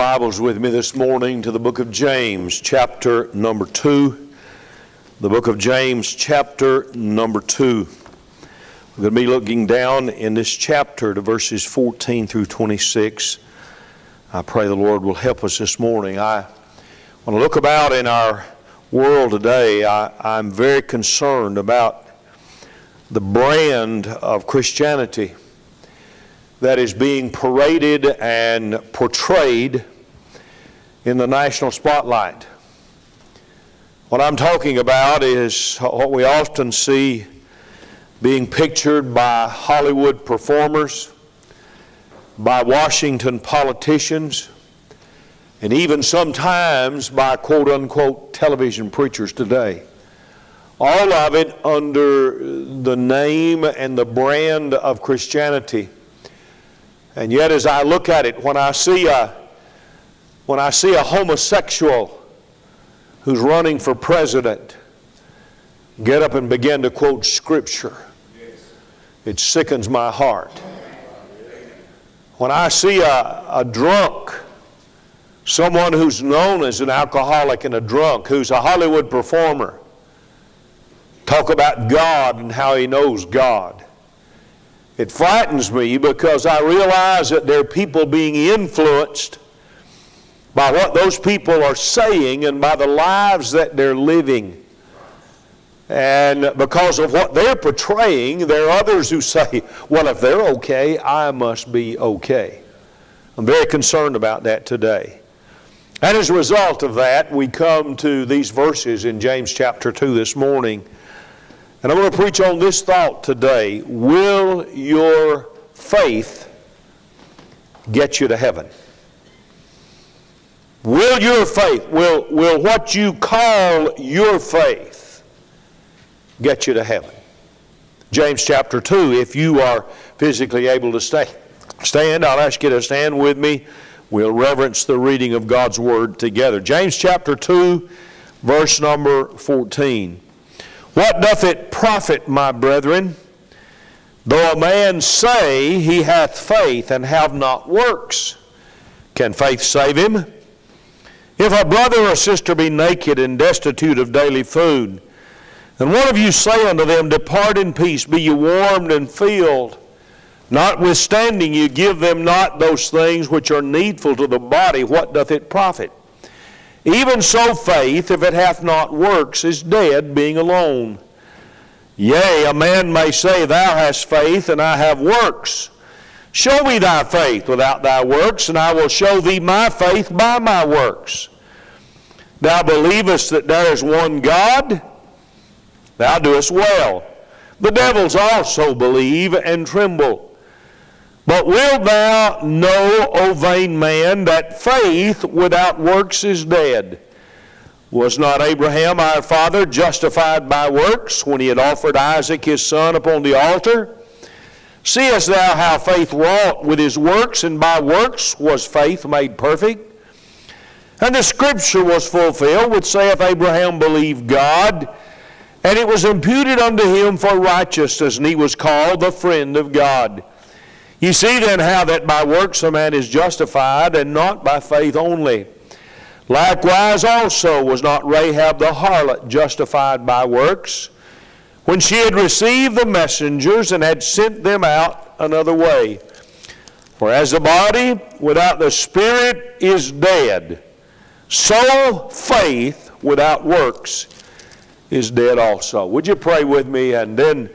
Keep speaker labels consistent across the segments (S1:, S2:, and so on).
S1: Bibles with me this morning to the book of James, chapter number 2. The book of James, chapter number 2. We're going to be looking down in this chapter to verses 14 through 26. I pray the Lord will help us this morning. I want to look about in our world today. I, I'm very concerned about the brand of Christianity that is being paraded and portrayed in the national spotlight. What I'm talking about is what we often see being pictured by Hollywood performers, by Washington politicians, and even sometimes by quote unquote television preachers today. All of it under the name and the brand of Christianity and yet, as I look at it, when I see a, when I see a homosexual who's running for president get up and begin to quote Scripture, it sickens my heart. When I see a, a drunk, someone who's known as an alcoholic and a drunk, who's a Hollywood performer, talk about God and how he knows God. It frightens me because I realize that there are people being influenced by what those people are saying and by the lives that they're living. And because of what they're portraying, there are others who say, well, if they're okay, I must be okay. I'm very concerned about that today. And as a result of that, we come to these verses in James chapter 2 this morning. And I'm going to preach on this thought today. Will your faith get you to heaven? Will your faith, will, will what you call your faith get you to heaven? James chapter 2, if you are physically able to stay, stand, I'll ask you to stand with me. We'll reverence the reading of God's Word together. James chapter 2, verse number 14. What doth it profit, my brethren, though a man say he hath faith and have not works? Can faith save him? If a brother or sister be naked and destitute of daily food, and one of you say unto them, Depart in peace, be ye warmed and filled, notwithstanding you give them not those things which are needful to the body, what doth it profit? Even so, faith, if it hath not works, is dead, being alone. Yea, a man may say, Thou hast faith, and I have works. Show me thy faith without thy works, and I will show thee my faith by my works. Thou believest that there is one God? Thou doest well. The devils also believe and tremble. But wilt thou know, O vain man, that faith without works is dead? Was not Abraham our father justified by works when he had offered Isaac his son upon the altar? Seest thou how faith wrought with his works, and by works was faith made perfect? And the scripture was fulfilled, which saith, Abraham believed God, and it was imputed unto him for righteousness, and he was called the friend of God. You see then how that by works a man is justified, and not by faith only. Likewise also was not Rahab the harlot justified by works, when she had received the messengers and had sent them out another way. For as the body without the spirit is dead, so faith without works is dead also. Would you pray with me and then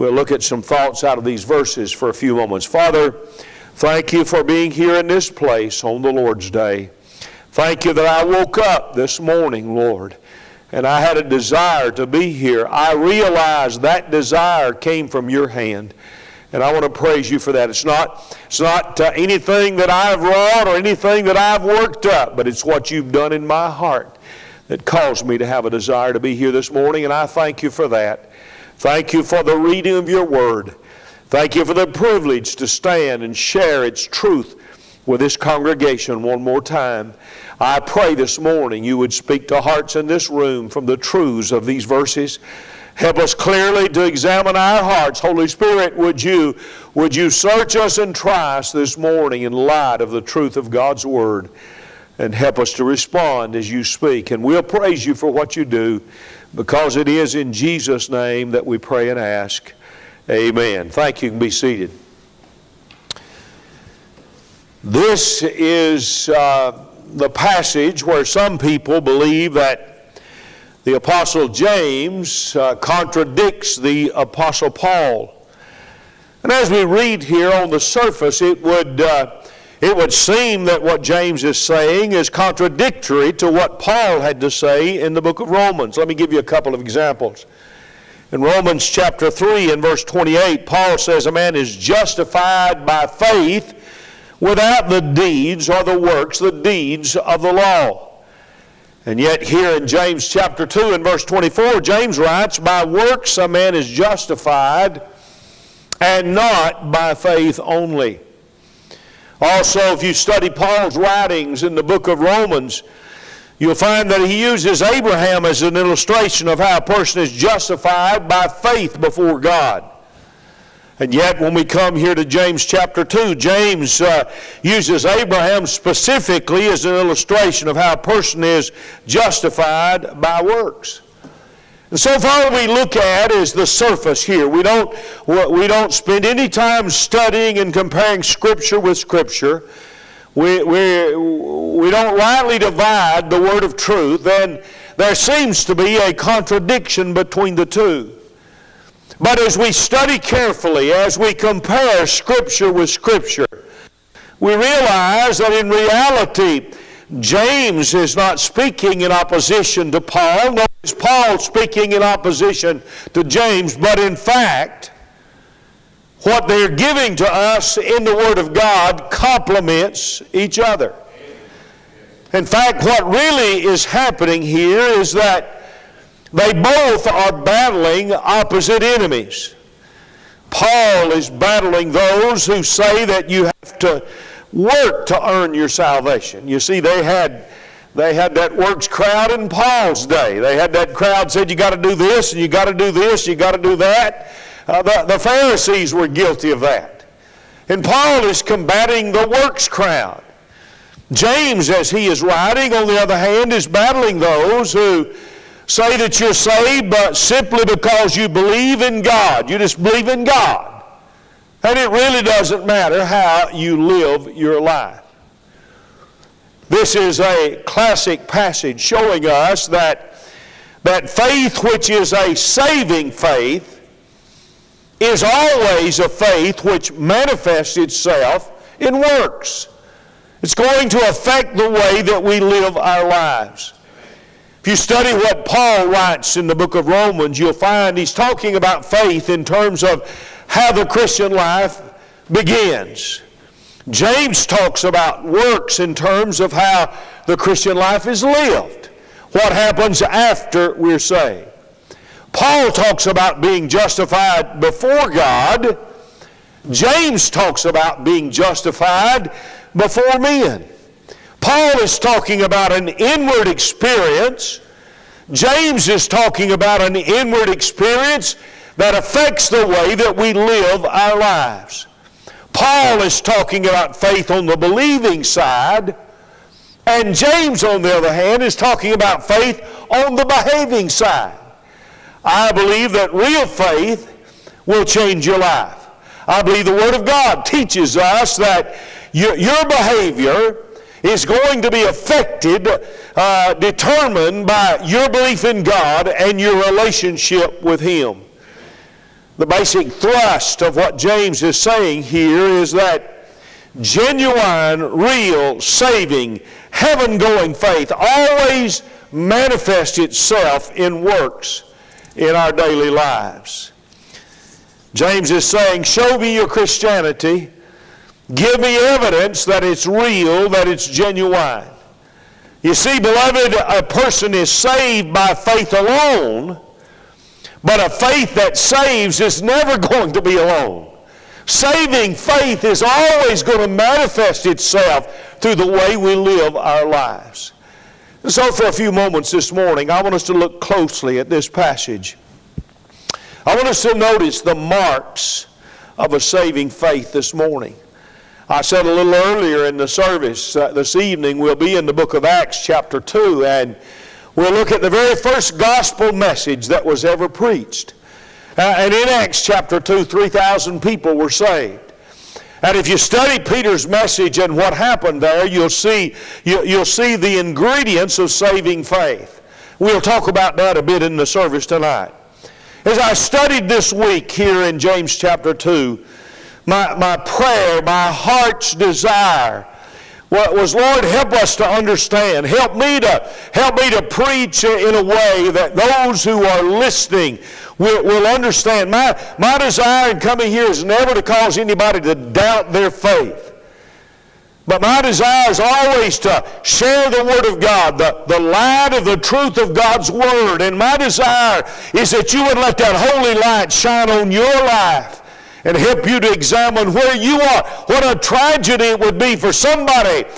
S1: We'll look at some thoughts out of these verses for a few moments. Father, thank you for being here in this place on the Lord's Day. Thank you that I woke up this morning, Lord, and I had a desire to be here. I realized that desire came from your hand. And I want to praise you for that. It's not, it's not uh, anything that I've wrought or anything that I've worked up, but it's what you've done in my heart that caused me to have a desire to be here this morning, and I thank you for that. Thank you for the reading of your word. Thank you for the privilege to stand and share its truth with this congregation one more time. I pray this morning you would speak to hearts in this room from the truths of these verses. Help us clearly to examine our hearts. Holy Spirit, would you, would you search us and try us this morning in light of the truth of God's Word and help us to respond as you speak. And we'll praise you for what you do because it is in Jesus' name that we pray and ask. Amen. Thank you. You can be seated. This is uh, the passage where some people believe that the Apostle James uh, contradicts the Apostle Paul. And as we read here on the surface, it would, uh, it would seem that what James is saying is contradictory to what Paul had to say in the book of Romans. Let me give you a couple of examples. In Romans chapter 3 and verse 28, Paul says, A man is justified by faith without the deeds or the works, the deeds of the law. And yet, here in James chapter 2 and verse 24, James writes, By works a man is justified, and not by faith only. Also, if you study Paul's writings in the book of Romans, you'll find that he uses Abraham as an illustration of how a person is justified by faith before God. And yet, when we come here to James chapter 2, James uh, uses Abraham specifically as an illustration of how a person is justified by works. And so far, we look at is the surface here. We don't, we don't spend any time studying and comparing Scripture with Scripture. We, we, we don't rightly divide the word of truth, and there seems to be a contradiction between the two. But as we study carefully, as we compare Scripture with Scripture, we realize that in reality, James is not speaking in opposition to Paul, nor is Paul speaking in opposition to James, but in fact, what they're giving to us in the Word of God complements each other. In fact, what really is happening here is that they both are battling opposite enemies. Paul is battling those who say that you have to work to earn your salvation. You see, they had they had that works crowd in Paul's day. They had that crowd said you got to do this and you got to do this, and you got to do that. Uh, the, the Pharisees were guilty of that. And Paul is combating the works crowd. James, as he is writing, on the other hand, is battling those who say that you're saved, but simply because you believe in God. You just believe in God. And it really doesn't matter how you live your life. This is a classic passage showing us that, that faith, which is a saving faith, is always a faith which manifests itself in works. It's going to affect the way that we live our lives. If you study what Paul writes in the book of Romans, you'll find he's talking about faith in terms of how the Christian life begins. James talks about works in terms of how the Christian life is lived, what happens after we're saved. Paul talks about being justified before God. James talks about being justified before men. Paul is talking about an inward experience. James is talking about an inward experience that affects the way that we live our lives. Paul is talking about faith on the believing side, and James, on the other hand, is talking about faith on the behaving side. I believe that real faith will change your life. I believe the Word of God teaches us that your, behavior is going to be affected, uh, determined by your belief in God and your relationship with Him. The basic thrust of what James is saying here is that genuine, real, saving, heaven going faith always manifests itself in works in our daily lives. James is saying, Show me your Christianity Give me evidence that it's real, that it's genuine. You see, beloved, a person is saved by faith alone, but a faith that saves is never going to be alone. Saving faith is always going to manifest itself through the way we live our lives. So, for a few moments this morning, I want us to look closely at this passage. I want us to notice the marks of a saving faith this morning. I said a little earlier in the service uh, this evening, we'll be in the book of Acts, chapter 2, and we'll look at the very first gospel message that was ever preached. Uh, and in Acts chapter 2, 3,000 people were saved. And if you study Peter's message and what happened there, you'll see, you, you'll see the ingredients of saving faith. We'll talk about that a bit in the service tonight. As I studied this week here in James chapter 2, my, my prayer, my heart's desire What was, Lord, help us to understand. Help me to, help me to preach in a way that those who are listening will, will understand. My, my desire in coming here is never to cause anybody to doubt their faith. But my desire is always to share the Word of God, the, the light of the truth of God's Word. And my desire is that you would let that holy light shine on your life and help you to examine where you are. What a tragedy it would be for somebody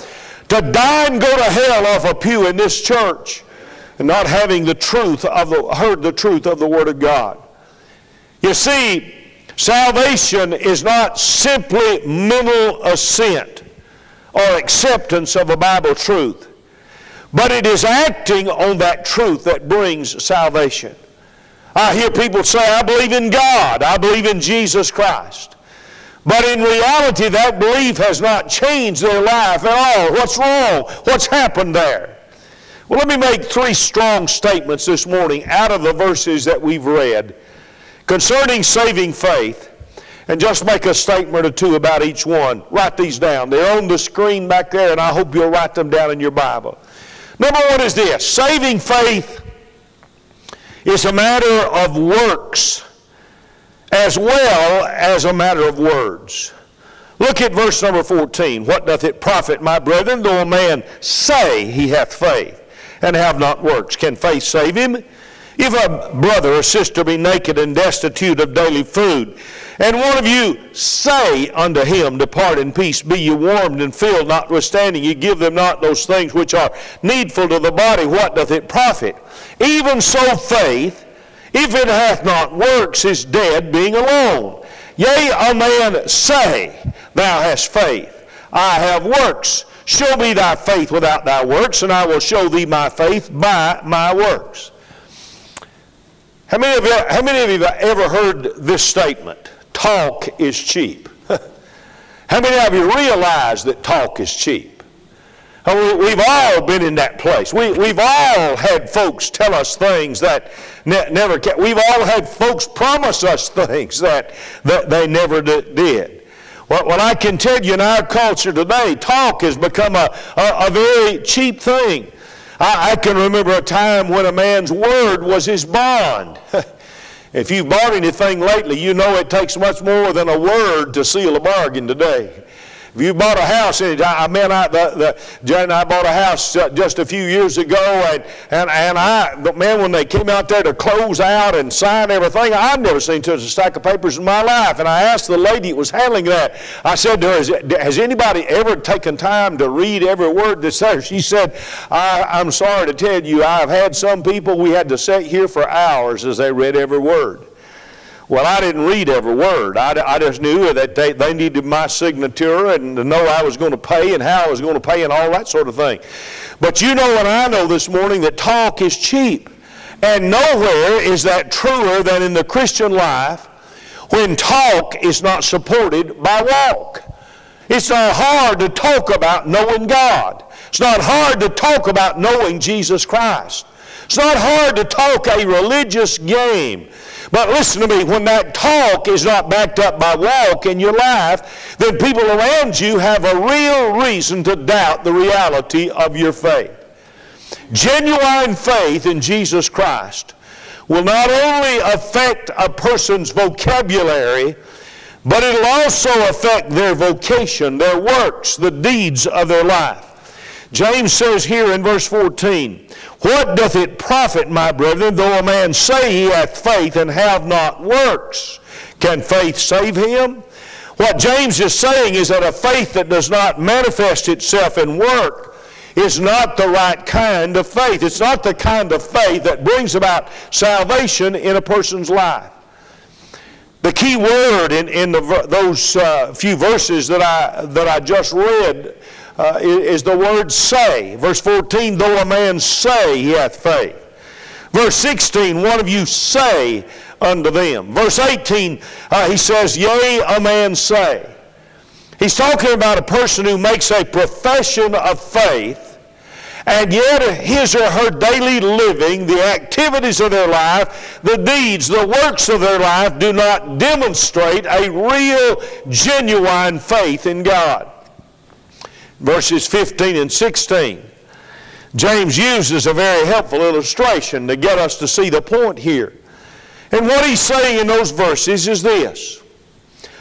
S1: to die and go to hell off a pew in this church and not having the truth of the, heard the truth of the Word of God. You see, salvation is not simply mental assent or acceptance of a Bible truth, but it is acting on that truth that brings salvation. I hear people say, I believe in God, I believe in Jesus Christ. But in reality, that belief has not changed their life at all. What's wrong? What's happened there? Well, let me make three strong statements this morning out of the verses that we've read concerning saving faith, and just make a statement or two about each one. Write these down. They're on the screen back there, and I hope you'll write them down in your Bible. Number one is this saving faith is a matter of works as well as a matter of words. Look at verse number 14. What doth it profit, my brethren, though a man say he hath faith? and have not works. Can faith save him? If a brother or sister be naked and destitute of daily food, and one of you say unto him, Depart in peace, be ye warmed and filled, notwithstanding ye give them not those things which are needful to the body, what doth it profit? Even so faith, if it hath not works, is dead, being alone. Yea, a man say, Thou hast faith, I have works. Show me thy faith without thy works, and I will show thee my faith by my works. How many of you, how many of you have ever heard this statement? Talk is cheap. how many of you realize that talk is cheap? We've all been in that place. We, we've all had folks tell us things that ne- never. We've all had folks promise us things that, that they never did. What, well, I can tell you in our culture today, talk has become a, a, a very cheap thing. I, I, can remember a time when a man's word was his bond. if you've bought anything lately, you know it takes much more than a word to seal a bargain today. If you bought a house, I mean, I, the, the, Jen and I bought a house just a few years ago, and, and, and I, man, when they came out there to close out and sign everything, I've never seen such a stack of papers in my life. And I asked the lady that was handling that, I said to her, has anybody ever taken time to read every word that's there? She said, I, am sorry to tell you, I've had some people, we had to sit here for hours as they read every word. Well, I didn't read every word. I, I just knew that they, they needed my signature and to know I was going to pay and how I was going to pay and all that sort of thing. But you know and I know this morning that talk is cheap. And nowhere is that truer than in the Christian life when talk is not supported by walk. It's not hard to talk about knowing God. It's not hard to talk about knowing Jesus Christ. It's not hard to talk a religious game. But listen to me, when that talk is not backed up by walk in your life, then people around you have a real reason to doubt the reality of your faith. Genuine faith in Jesus Christ will not only affect a person's vocabulary, but it'll also affect their vocation, their works, the deeds of their life. James says here in verse 14, What doth it profit, my brethren, though a man say he hath faith and have not works? Can faith save him? What James is saying is that a faith that does not manifest itself in work is not the right kind of faith. It's not the kind of faith that brings about salvation in a person's life. The key word in, in the, those uh, few verses that I, that I just read uh, is the word say. Verse 14, though a man say he hath faith. Verse 16, one of you say unto them. Verse 18, uh, he says, Yea, a man say. He's talking about a person who makes a profession of faith and yet his or her daily living, the activities of their life, the deeds, the works of their life do not demonstrate a real, genuine faith in God. Verses 15 and 16. James uses a very helpful illustration to get us to see the point here. And what he's saying in those verses is this.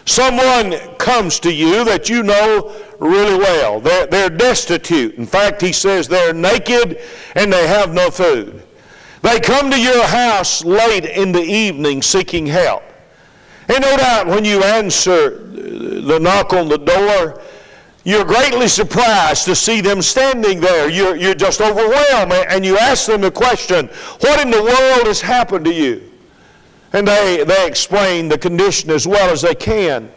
S1: Someone comes to you that you know really well. They're, they're destitute. In fact, he says they're naked and they have no food. They come to your house late in the evening seeking help. And no doubt when you answer the knock on the door, you're greatly surprised to see them standing there. You're, you're just overwhelmed. And you ask them the question, What in the world has happened to you? And they, they explain the condition as well as they can.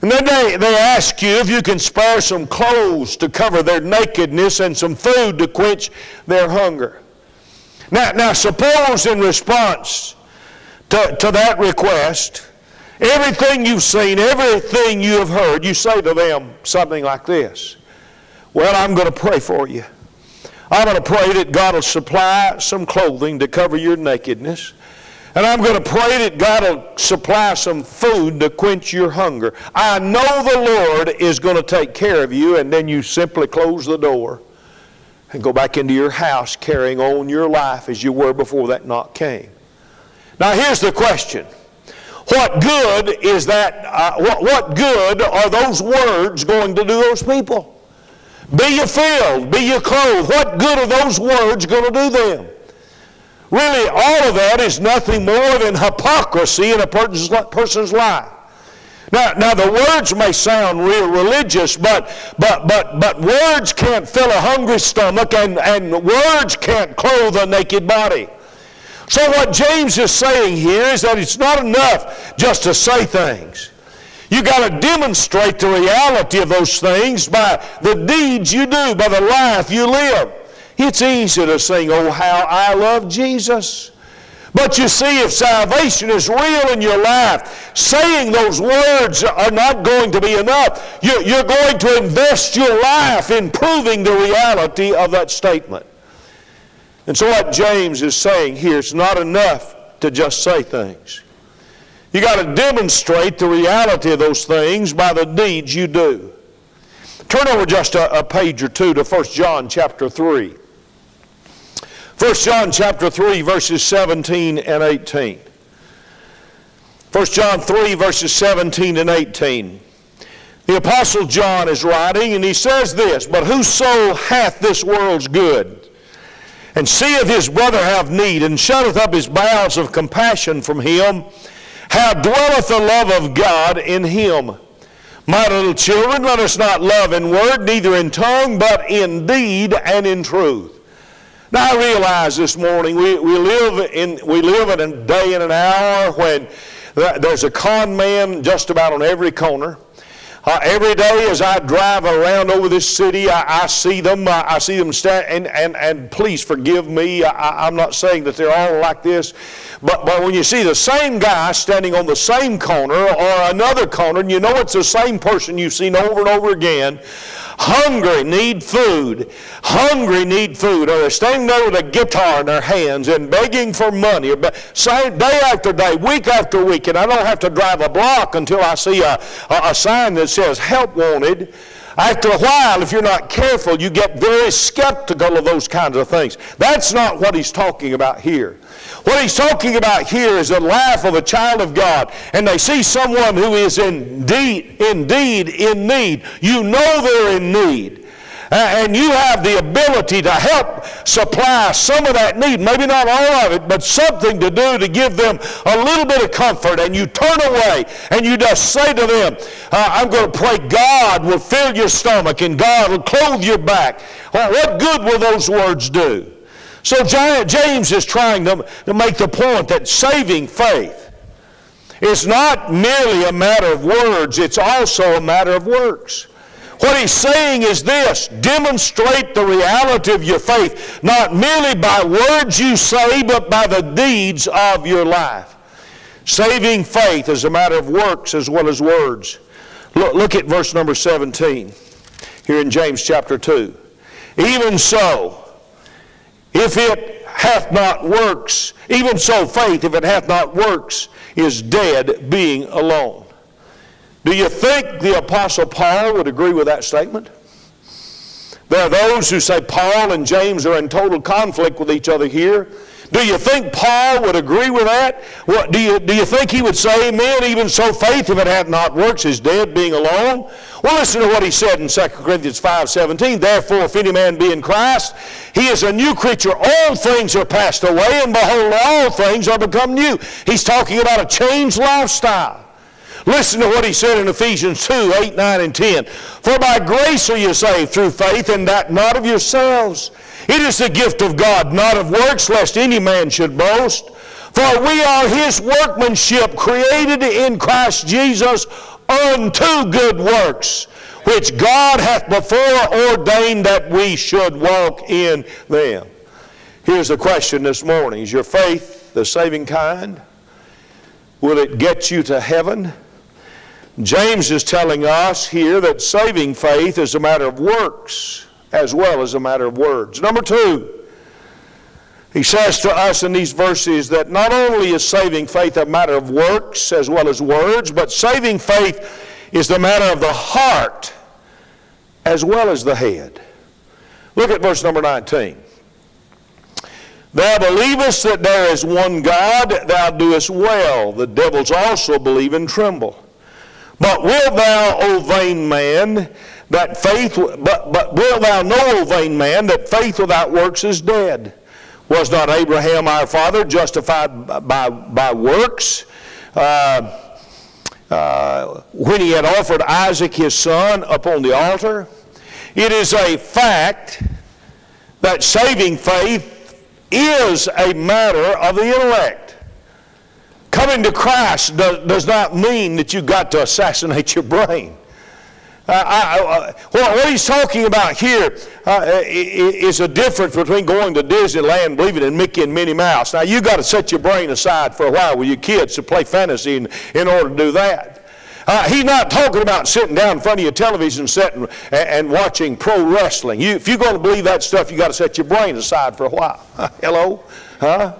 S1: And then they, they ask you if you can spare some clothes to cover their nakedness and some food to quench their hunger. Now, now suppose in response to, to that request, everything you've seen, everything you have heard, you say to them something like this Well, I'm going to pray for you. I'm going to pray that God will supply some clothing to cover your nakedness. And I'm going to pray that God will supply some food to quench your hunger. I know the Lord is going to take care of you, and then you simply close the door and go back into your house carrying on your life as you were before that knock came. Now, here's the question. What good is that? Uh, what, what good are those words going to do those people? Be you filled, be you clothed. What good are those words going to do them? Really, all of that is nothing more than hypocrisy in a person's, life. Now, now the words may sound real religious, but, but, but, but words can't fill a hungry stomach and, and words can't clothe a naked body. So what James is saying here is that it's not enough just to say things. You got to demonstrate the reality of those things by the deeds you do, by the life you live. It's easy to sing, Oh, how I love Jesus. But you see, if salvation is real in your life, saying those words are not going to be enough. You're going to invest your life in proving the reality of that statement. And so, what James is saying here, it's not enough to just say things. You got to demonstrate the reality of those things by the deeds you do. Turn over just a, a page or two to 1 John chapter 3. 1 John chapter 3 verses 17 and 18. 1 John 3 verses 17 and 18. The apostle John is writing and he says this, But whoso hath this world's good, and seeth his brother have need, and shutteth up his bowels of compassion from him, how dwelleth the love of God in him? My little children, let us not love in word, neither in tongue, but in deed and in truth. Now I realize this morning we, we live in we live in a day and an hour when there's a con man just about on every corner. Uh, every day as I drive around over this city, I, I see them. I, I see them stand, and, and, and please forgive me. I, I'm not saying that they're all like this, but, but when you see the same guy standing on the same corner or another corner, and you know it's the same person you've seen over and over again, hungry, need food, hungry, need food, or they're standing there with a guitar in their hands and begging for money, say day after day, week after week, and I don't have to drive a block until I see a, a, a sign that says help wanted. After a while, if you're not careful, you get very skeptical of those kinds of things. That's not what he's talking about here. What he's talking about here is the life of a child of God, and they see someone who is indeed, indeed in need. You know they're in need. and you have the ability to help supply some of that need, maybe not all of it, but something to do to give them a little bit of comfort. And you turn away and you just say to them, uh, I'm going to pray God will fill your stomach and God will clothe your back. Well, what good will those words do? So James is trying to, to make the point that saving faith is not merely a matter of words, it's also a matter of works. What he's saying is this demonstrate the reality of your faith, not merely by words you say, but by the deeds of your life. Saving faith is a matter of works as well as words. Look, look at verse number 17 here in James chapter 2. Even so, if it hath not works, even so faith, if it hath not works, is dead being alone. Do you think the Apostle Paul would agree with that statement? There are those who say Paul and James are in total conflict with each other here. Do you think Paul would agree with that? What, do, you, do you think he would say, Amen, even so faith, if it hath not works, is dead, being alone? Well, listen to what he said in 2 Corinthians 5 17. Therefore, if any man be in Christ, he is a new creature. All things are passed away, and behold, all things are become new. He's talking about a changed lifestyle. Listen to what he said in Ephesians 2 8, 9, and 10. For by grace are you saved through faith, and that not of yourselves. It is the gift of God, not of works, lest any man should boast. For we are his workmanship, created in Christ Jesus unto good works, which God hath before ordained that we should walk in them. Here's the question this morning Is your faith the saving kind? Will it get you to heaven? James is telling us here that saving faith is a matter of works as well as a matter of words. Number two, he says to us in these verses that not only is saving faith a matter of works as well as words, but saving faith is the matter of the heart as well as the head. Look at verse number 19. Thou believest that there is one God, thou doest well. The devils also believe and tremble. But wilt thou, O vain man, that faith, but, but wilt thou know, O vain man, that faith without works is dead? Was not Abraham our father justified by, by works? Uh, uh, when he had offered Isaac his son upon the altar. It is a fact that saving faith is a matter of the intellect. Coming to Christ does, not mean that you've got to assassinate your brain. Uh, I, uh, what he's talking about here uh, is a difference between going to Disneyland, believing in Mickey and Minnie Mouse. Now, you've got to set your brain aside for a while with your kids to play fantasy in, in order to do that. Uh, he's not talking about sitting down in front of your television set and, and watching pro wrestling. You, if you're going to believe that stuff, you've got to set your brain aside for a while. Hello? Huh?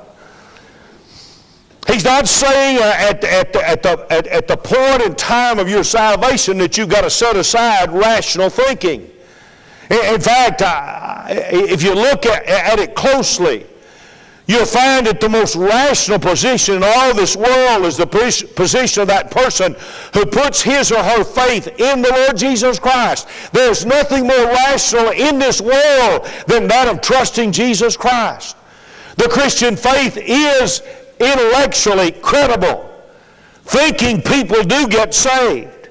S1: He's not saying uh, at, at, at, the, at, at the point in time of your salvation that you've got to set aside rational thinking. In, in fact, uh, if you look at, at it closely, you'll find that the most rational position in all this world is the position of that person who puts his or her faith in the Lord Jesus Christ. There's nothing more rational in this world than that of trusting Jesus Christ. The Christian faith is intellectually credible, thinking people do get saved.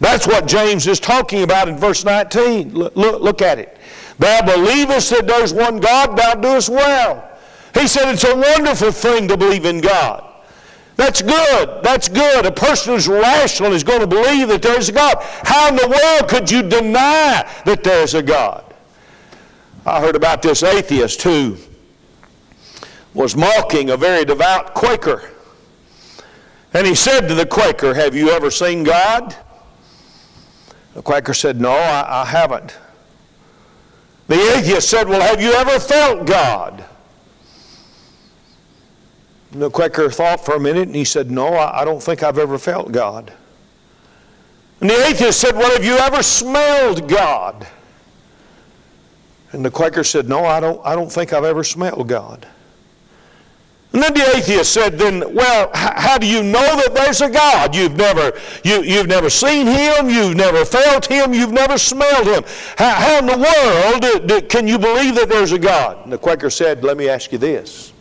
S1: That's what James is talking about in verse 19. Look, look, at it. Thou believest that there's one God, thou doest well. He said it's a wonderful thing to believe in God. That's good. That's good. A person who's rational is going to believe that there's a God. How in the world could you deny that there's a God? I heard about this atheist who was mocking a very devout Quaker. And he said to the Quaker, Have you ever seen God? The Quaker said, No, I, I haven't. The atheist said, Well, have you ever felt God? And the Quaker thought for a minute and he said, No, I, I don't think I've ever felt God. And the atheist said, Well, have you ever smelled God? And the Quaker said, No, I don't, I don't think I've ever smelled God. And then the atheist said, then, well, how do you know that there's a God? You've never, you, you've never seen him, you've never felt him, you've never smelled him. How, how in the world do, do, can you believe that there's a God? And the Quaker said, let me ask you this.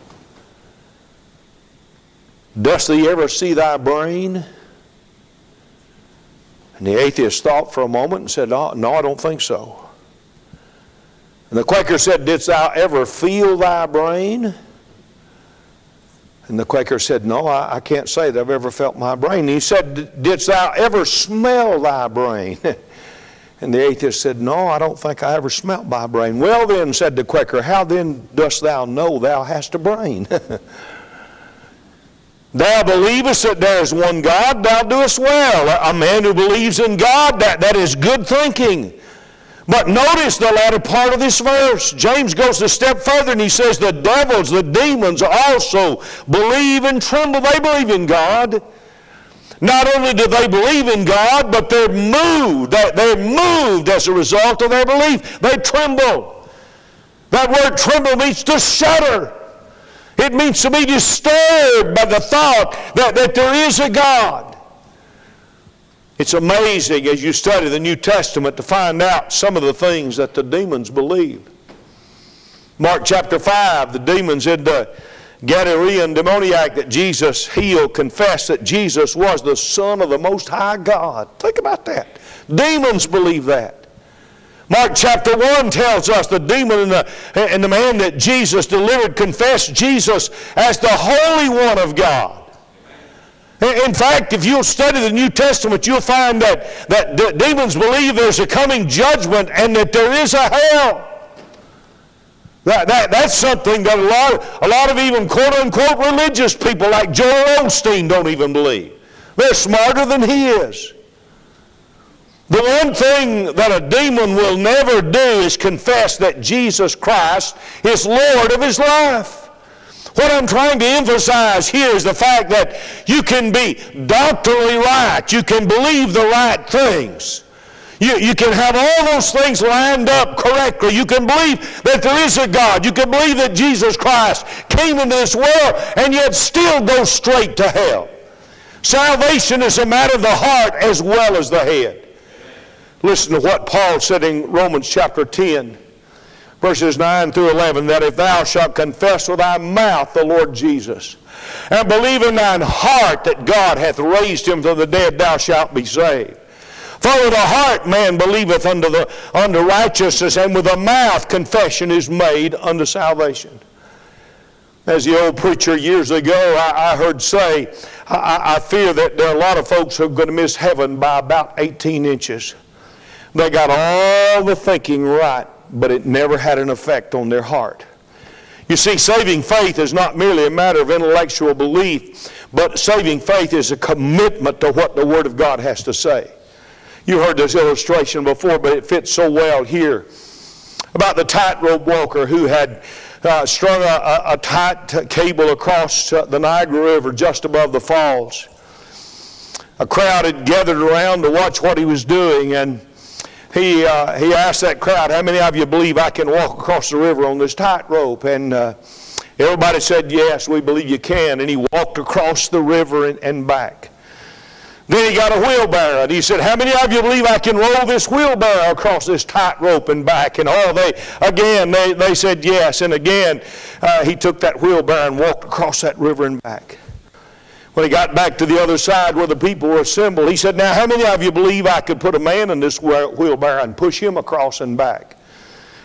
S1: Dost thee ever see thy brain? And the atheist thought for a moment and said, no, no I don't think so. And the Quaker said, Didst thou ever feel thy brain? And the Quaker said, No, I, I can't say that I've ever felt my brain. And he said, Didst thou ever smell thy brain? and the atheist said, No, I don't think I ever smelt my brain. Well, then, said the Quaker, How then dost thou know thou hast a brain? Thou believest that there is one God, thou doest well. A man who believes in God, that, that is good thinking. But notice the latter part of this verse. James goes a step further and he says, The devils, the demons also believe and tremble. They believe in God. Not only do they believe in God, but they're moved. They're moved as a result of their belief. They tremble. That word tremble means to shudder. It means to be disturbed by the thought that, that there is a God. It's amazing as you study the New Testament to find out some of the things that the demons believe. Mark chapter 5, the demons in the Gadarean demoniac that Jesus healed confessed that Jesus was the Son of the Most High God. Think about that. Demons believe that. Mark chapter 1 tells us the demon and the, and the man that Jesus delivered confessed Jesus as the Holy One of God. In fact, if you'll study the New Testament, you'll find that, that demons believe there's a coming judgment and that there is a hell. That, that, that's something that a lot, a lot of even quote unquote religious people like Joel Osteen don't even believe. They're smarter than he is. The one thing that a demon will never do is confess that Jesus Christ is Lord of his life. What I'm trying to emphasize here is the fact that you can be doctrinally right. You can believe the right things. You, you can have all those things lined up correctly. You can believe that there is a God. You can believe that Jesus Christ came into this world and yet still go straight to hell. Salvation is a matter of the heart as well as the head. Listen to what Paul said in Romans chapter 10, verses 9 through 11 that if thou shalt confess with thy mouth the Lord Jesus, and believe in thine heart that God hath raised him from the dead, thou shalt be saved. For with the heart man believeth unto, the, unto righteousness, and with the mouth confession is made unto salvation. As the old preacher years ago I, I heard say, I, I fear that there are a lot of folks who are going to miss heaven by about 18 inches. They got all the thinking right, but it never had an effect on their heart. You see, saving faith is not merely a matter of intellectual belief, but saving faith is a commitment to what the Word of God has to say. You heard this illustration before, but it fits so well here about the tightrope walker who had uh, strung a, a, tight cable across uh, the Niagara River just above the falls. A crowd had gathered around to watch what he was doing, and he, uh, he asked that crowd, How many of you believe I can walk across the river on this tightrope? And uh, everybody said, Yes, we believe you can. And he walked across the river and, and back. Then he got a wheelbarrow and he said, How many of you believe I can roll this wheelbarrow across this tightrope and back? And all they, again, they, they said yes. And again, uh, he took that wheelbarrow and walked across that river and back. When he got back to the other side where the people were assembled, he said, Now, how many of you believe I could put a man in this wheelbarrow and push him across and back?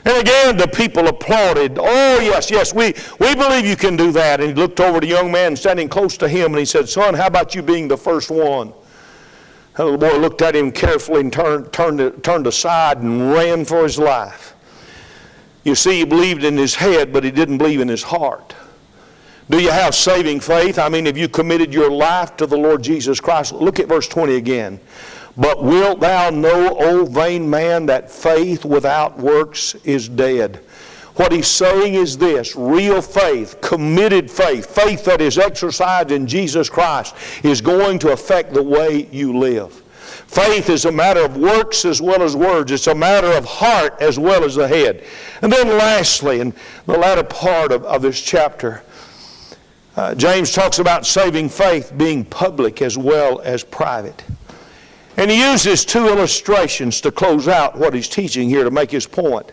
S1: And again, the people applauded. Oh, yes, yes, we, we believe you can do that. And he looked over the young man standing close to him and he said, Son, how about you being the first one? The boy looked at him carefully and turned, turned, turned aside and ran for his life. You see, he believed in his head, but he didn't believe in his heart. Do you have saving faith? I mean, have you committed your life to the Lord Jesus Christ? Look at verse 20 again. But wilt thou know, O vain man, that faith without works is dead? What he's saying is this real faith, committed faith, faith that is exercised in Jesus Christ, is going to affect the way you live. Faith is a matter of works as well as words. It's a matter of heart as well as the head. And then lastly, in the latter part of, of this chapter, uh, James talks about saving faith being public as well as private. And he uses two illustrations to close out what he's teaching here to make his point.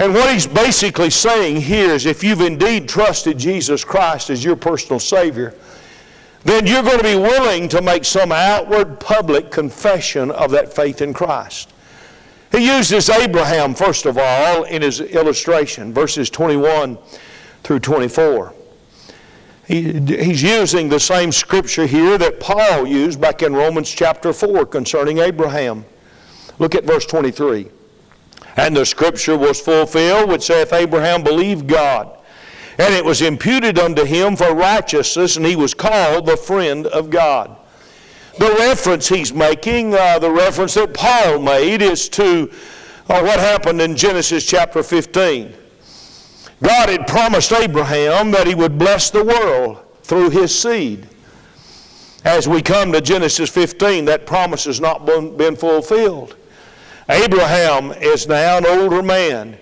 S1: And what he's basically saying here is if you've indeed trusted Jesus Christ as your personal Savior, then you're going to be willing to make some outward public confession of that faith in Christ. He uses Abraham, first of all, in his illustration, verses 21 through 24. He, he's using the same scripture here that Paul used back in Romans chapter 4 concerning Abraham. Look at verse 23. And the scripture was fulfilled, which saith, Abraham believed God, and it was imputed unto him for righteousness, and he was called the friend of God. The reference he's making, uh, the reference that Paul made, is to uh, what happened in Genesis chapter 15. God had promised Abraham that he would bless the world through his seed. As we come to Genesis 15, that promise has not been fulfilled. Abraham is now an older man.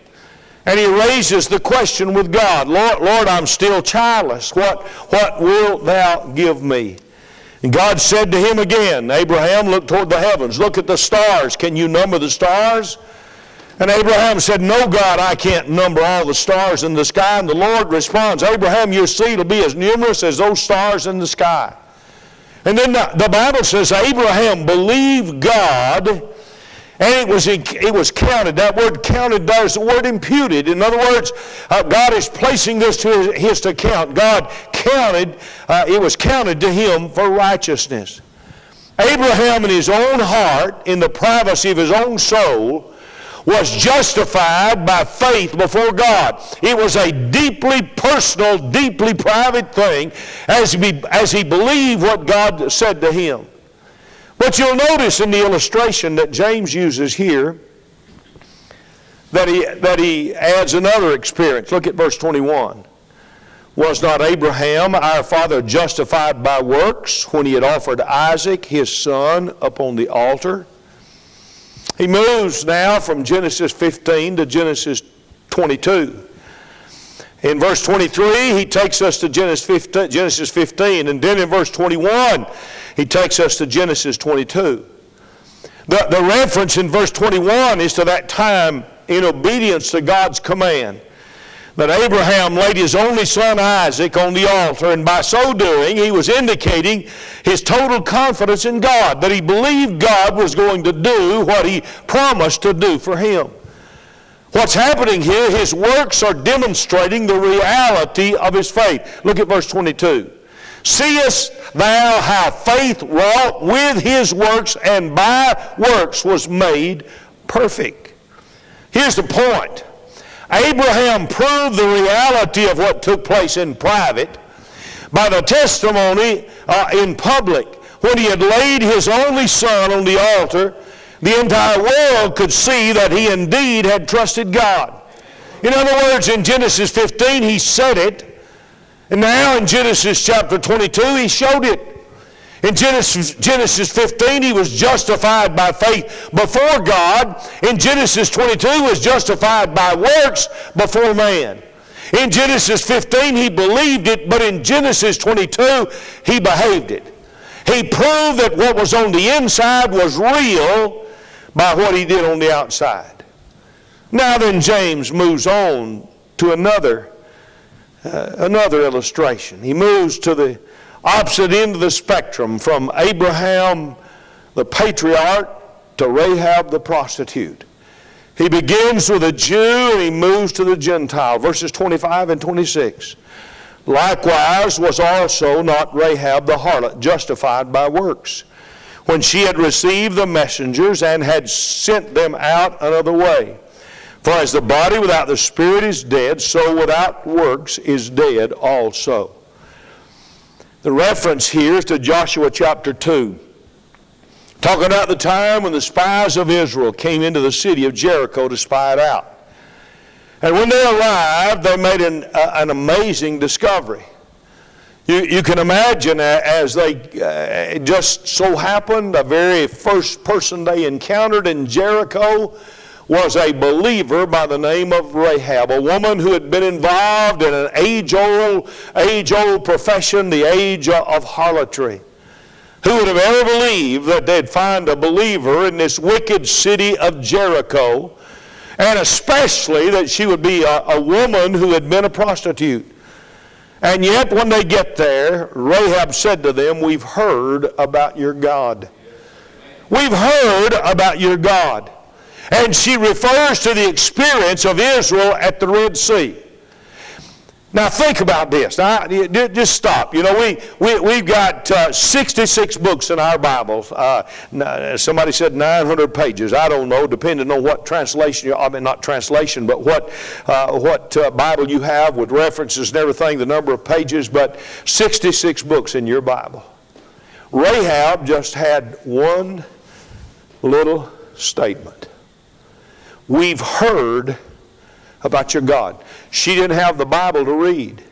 S1: And he raises the question with God, Lord, Lord, I'm still childless. What, what wilt thou give me? And God said to him again, Abraham, look toward the heavens. Look at the stars. Can you number the stars? And Abraham said, No, God, I can't number all the stars in the sky. And the Lord responds, Abraham, your seed will be as numerous as those stars in the sky. And then the, the Bible says, Abraham believed God and it was, it was counted. That word counted there is the word imputed. In other words, uh, God is placing this to his, his account. God counted, uh, it was counted to him for righteousness. Abraham in his own heart, in the privacy of his own soul, was justified by faith before God. It was a deeply personal, deeply private thing as he, as he believed what God said to him. But you'll notice in the illustration that James uses here that he, that he adds another experience. Look at verse 21. Was not Abraham, our father, justified by works when he had offered Isaac, his son, upon the altar? He moves now from Genesis 15 to Genesis 22. In verse 23, he takes us to Genesis 15, Genesis 15, and then in verse 21, he takes us to Genesis 22. The, the reference in verse 21 is to that time in obedience to God's command that Abraham laid his only son Isaac on the altar, and by so doing, he was indicating his total confidence in God, that he believed God was going to do what he promised to do for him. What's happening here, his works are demonstrating the reality of his faith. Look at verse 22. Seest thou how faith wrought with his works and by works was made perfect? Here's the point. Abraham proved the reality of what took place in private by the testimony uh, in public. When he had laid his only son on the altar, the entire world could see that he indeed had trusted God. In other words, in Genesis 15, he said it and now in Genesis chapter 22, he showed it. In Genesis, Genesis 15, he was justified by faith before God. In Genesis 22, he was justified by works before man. In Genesis 15, he believed it, but in Genesis 22, he behaved it. He proved that what was on the inside was real by what he did on the outside. Now then, James moves on to another uh, another illustration. He moves to the opposite end of the spectrum from Abraham, the patriarch, to Rahab, the prostitute. He begins with a Jew and he moves to the Gentile, verses 25 and 26. Likewise was also not Rahab the harlot justified by works, when she had received the messengers and had sent them out another way. For as the body without the spirit is dead, so without works is dead also. The reference here is to Joshua chapter 2. Talking about the time when the spies of Israel came into the city of Jericho to spy it out. And when they arrived, they made an, uh, an amazing discovery. You, you can imagine uh, as they uh, just so happened, the very first person they encountered in Jericho was a believer by the name of Rahab, a woman who had been involved in an age-old, age-old profession, the age of harlotry. Who would have ever believed that they'd find a believer in this wicked city of Jericho, and especially that she would be a, a woman who had been a prostitute? And yet, when they get there, Rahab said to them, We've heard about your God. We've heard about your God. And she refers to the experience of Israel at the Red Sea. Now think about this. Now, just stop. You know, we, we, we've got uh, 66 books in our Bibles. Uh, somebody said 900 pages. I don't know, depending on what translation, you, I mean, not translation, but what, uh, what uh, Bible you have with references and everything, the number of pages, but 66 books in your Bible. Rahab just had one little statement. We've heard about your God. She didn't have the Bible to read.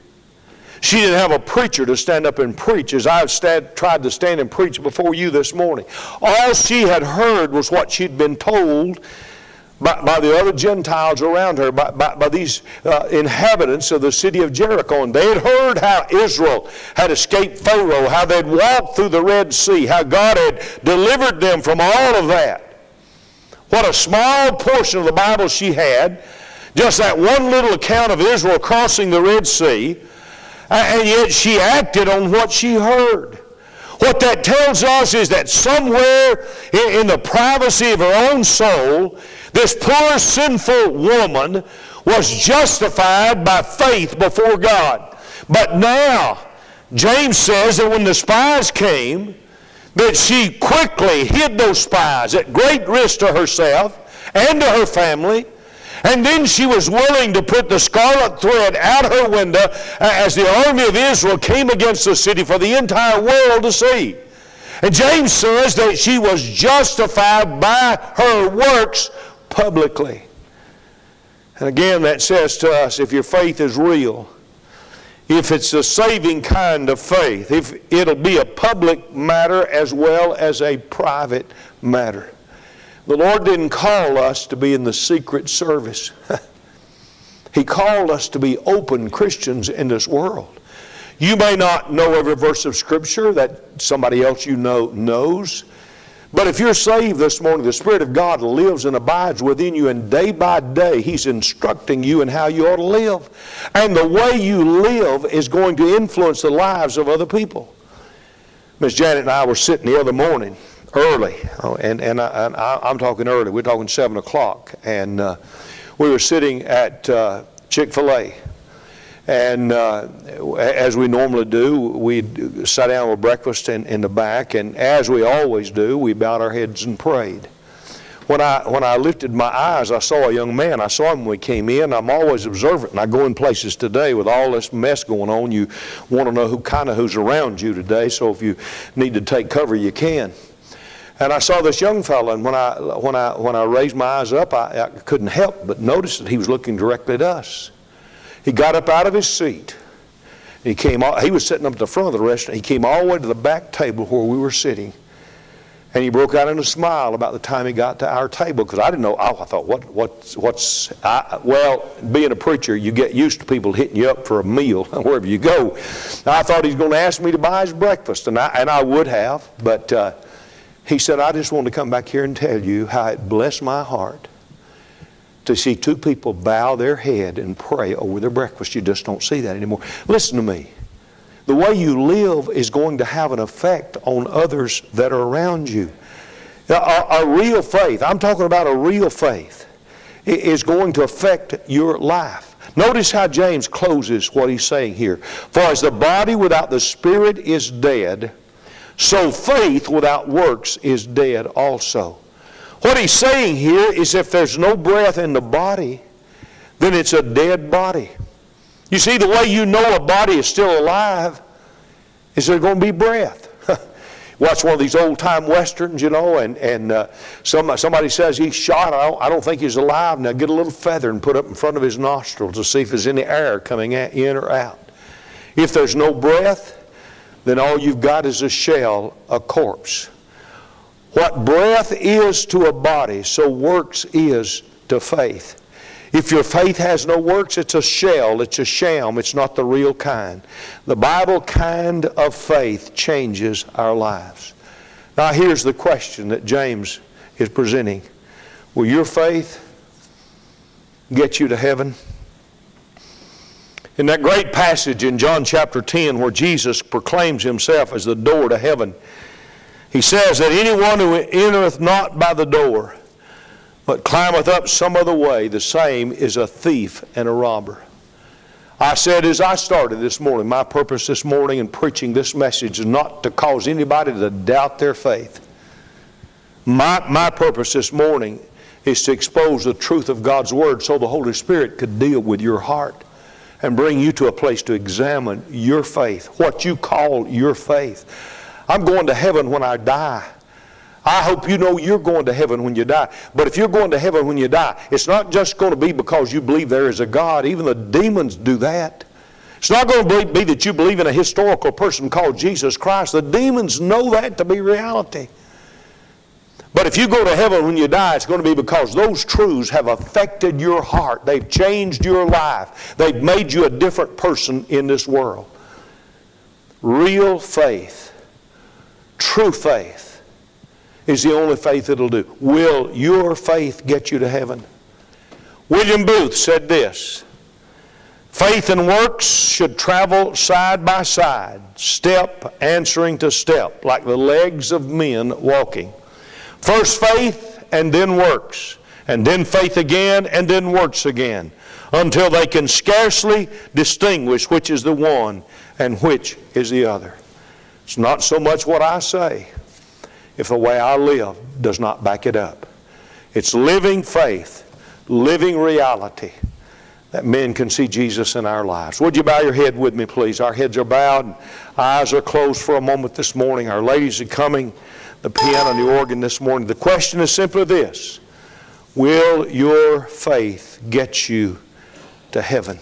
S1: She didn't have a preacher to stand up and preach as I've tried to stand and preach before you this morning. All she had heard was what she'd been told by, by the other Gentiles around her, by, by, by these uh, inhabitants of the city of Jericho. And they had heard how Israel had escaped Pharaoh, how they'd walked through the Red Sea, how God had delivered them from all of that. What a small portion of the Bible she had just that one little account of Israel crossing the Red Sea, and yet she acted on what she heard. What that tells us is that somewhere in, the privacy of her own soul, this poor sinful woman was justified by faith before God. But now, James says that when the spies came, that she quickly hid those spies at great risk to herself and to her family and then she was willing to put the scarlet thread out her window uh, as the army of Israel came against the city for the entire world to see. And James says that she was justified by her works publicly. And again, that says to us if your faith is real, if it's a saving kind of faith, if it'll be a public matter as well as a private matter. The Lord didn't call us to be in the secret service. he called us to be open Christians in this world. You may not know every verse of Scripture that somebody else you know knows. But if you're saved this morning, the Spirit of God lives and abides within you, and day by day He's instructing you in how you ought to live. And the way you live is going to influence the lives of other people. Miss Janet and I were sitting the other morning, early, oh, and, and, I, am talking early, we're talking 7 o'clock, and uh, we were sitting at uh, Chick fil A. And uh, as we normally do, we sat down with breakfast in, in the back, and as we always do, we bowed our heads and prayed. When I, when I lifted my eyes, I saw a young man. I saw him when we came in. I'm always observant, and I go in places today with all this mess going on. You want to know who kind of who's around you today, so if you need to take cover, you can. And I saw this young fellow, and when I, when I, when I raised my eyes up, I, I couldn't help but notice that he was looking directly at us. He got up out of his seat. He came. All, he was sitting up at the front of the restaurant. He came all the way to the back table where we were sitting, and he broke out in a smile about the time he got to our table because I didn't know. Oh, I thought, what, what, what's? Well, being a preacher, you get used to people hitting you up for a meal wherever you go. I thought he was going to ask me to buy his breakfast, and I and I would have, but. Uh, he said, I just want to come back here and tell you how it blessed my heart to see two people bow their head and pray over their breakfast. You just don't see that anymore. Listen to me. The way you live is going to have an effect on others that are around you. A, a real faith, I'm talking about a real faith, is going to affect your life. Notice how James closes what he's saying here. For as the body without the spirit is dead, so faith without works is dead also. What he's saying here is if there's no breath in the body, then it's a dead body. You see, the way you know a body is still alive is there's going to be breath. Watch one of these old time westerns, you know, and, and uh, some, somebody says he's shot. I don't, I don't think he's alive. Now get a little feather and put up in front of his nostrils to see if there's any air coming in or out. If there's no breath, then all you've got is a shell, a corpse. What breath is to a body, so works is to faith. If your faith has no works, it's a shell, it's a sham, it's not the real kind. The Bible kind of faith changes our lives. Now, here's the question that James is presenting Will your faith get you to heaven? In that great passage in John chapter 10 where Jesus proclaims himself as the door to heaven, he says that anyone who entereth not by the door, but climbeth up some other way, the same is a thief and a robber. I said as I started this morning, my purpose this morning in preaching this message is not to cause anybody to doubt their faith. My, my purpose this morning is to expose the truth of God's Word so the Holy Spirit could deal with your heart and bring you to a place to examine your faith, what you call your faith. I'm going to heaven when I die. I hope you know you're going to heaven when you die. But if you're going to heaven when you die, it's not just going to be because you believe there is a God. Even the demons do that. It's not going to be that you believe in a historical person called Jesus Christ. The demons know that to be reality. But if you go to heaven when you die, it's going to be because those truths have affected your heart. They've changed your life. They've made you a different person in this world. Real faith, true faith, is the only faith that'll do. Will your faith get you to heaven? William Booth said this Faith and works should travel side by side, step answering to step, like the legs of men walking. First faith and then works, and then faith again and then works again, until they can scarcely distinguish which is the one and which is the other. It's not so much what I say if the way I live does not back it up. It's living faith, living reality that men can see Jesus in our lives. Would you bow your head with me, please? Our heads are bowed, and eyes are closed for a moment this morning. Our ladies are coming, the piano and the organ this morning. The question is simply this Will your faith get you to heaven?